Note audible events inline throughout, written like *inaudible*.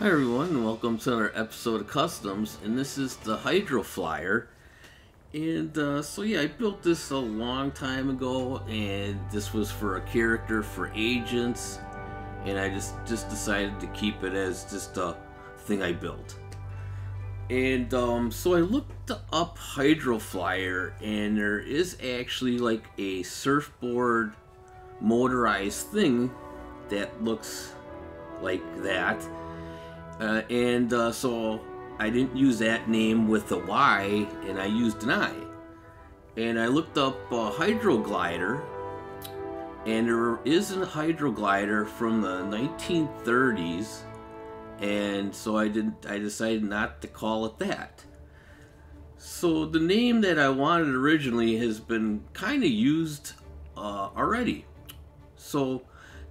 Hi everyone, and welcome to another episode of Customs, and this is the Hydroflier. And uh, so yeah, I built this a long time ago, and this was for a character for agents, and I just just decided to keep it as just a thing I built. And um, so I looked up Hydro Flyer, and there is actually like a surfboard motorized thing that looks like that uh, and uh, so I didn't use that name with the Y, and I used an I. And I looked up uh, Hydroglider, and there is a Hydroglider from the 1930s, and so I did. I decided not to call it that. So the name that I wanted originally has been kind of used uh, already. So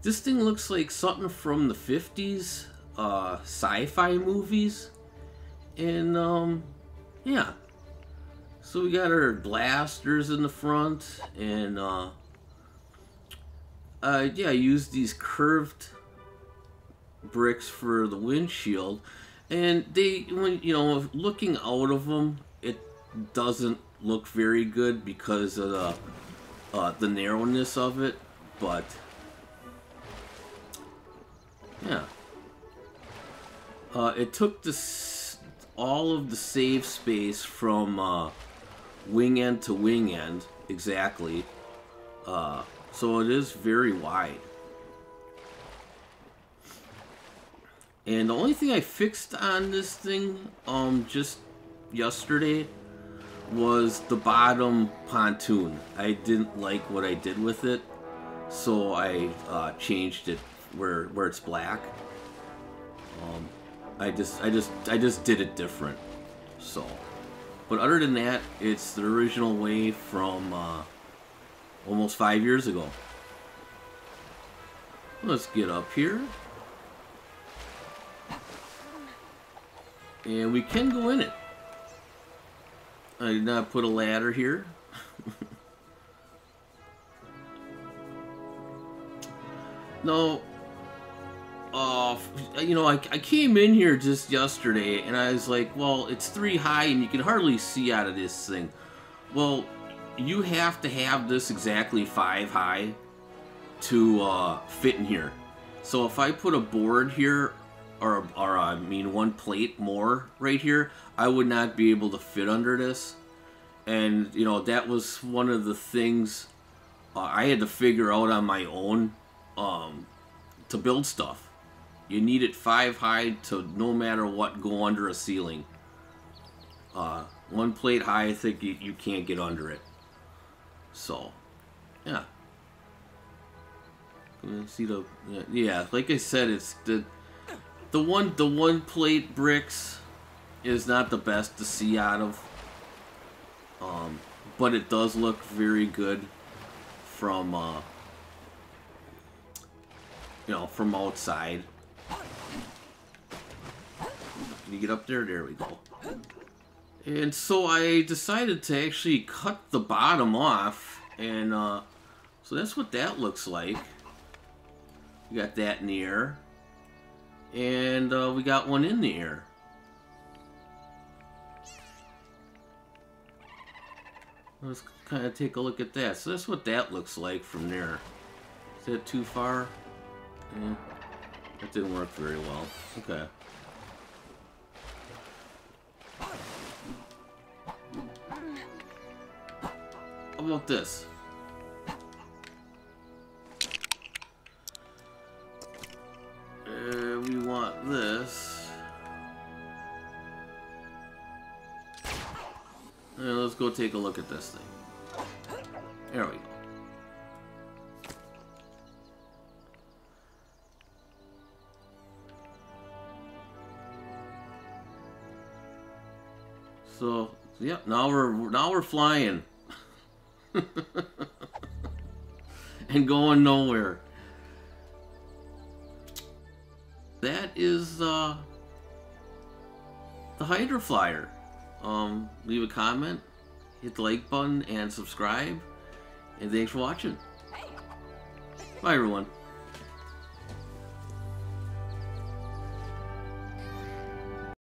this thing looks like something from the 50s uh, sci-fi movies. And, um, yeah. So we got our blasters in the front, and, uh, uh, yeah, I used these curved bricks for the windshield. And they, when, you know, looking out of them, it doesn't look very good because of the, uh, the narrowness of it, but, yeah. Uh, it took this all of the save space from uh, wing end to wing end exactly. Uh, so it is very wide. And the only thing I fixed on this thing um, just yesterday was the bottom pontoon. I didn't like what I did with it, so I uh, changed it where where it's black. I just I just I just did it different. So but other than that, it's the original way from uh, almost five years ago. Let's get up here. And we can go in it. I did not put a ladder here. *laughs* no, you know, I, I came in here just yesterday and I was like, well, it's three high and you can hardly see out of this thing. Well, you have to have this exactly five high to uh, fit in here. So if I put a board here, or, or I mean one plate more right here, I would not be able to fit under this. And, you know, that was one of the things uh, I had to figure out on my own um, to build stuff you need it five high to no matter what go under a ceiling. Uh, one plate high, I think you, you can't get under it. So, yeah. See the yeah, like I said, it's the the one the one plate bricks is not the best to see out of. Um, but it does look very good from uh, you know from outside. Can you get up there? There we go. And so I decided to actually cut the bottom off. And uh, so that's what that looks like. We got that in the air. And uh, we got one in the air. Let's kind of take a look at that. So that's what that looks like from there. Is that too far? Yeah. That didn't work very well. Okay. About this? Uh, we want this. Uh, let's go take a look at this thing. There we go. So, yeah, now we're now we're flying. *laughs* and going nowhere. That is uh, the Hydroflier. Um, leave a comment, hit the like button, and subscribe. And thanks for watching. Bye, everyone.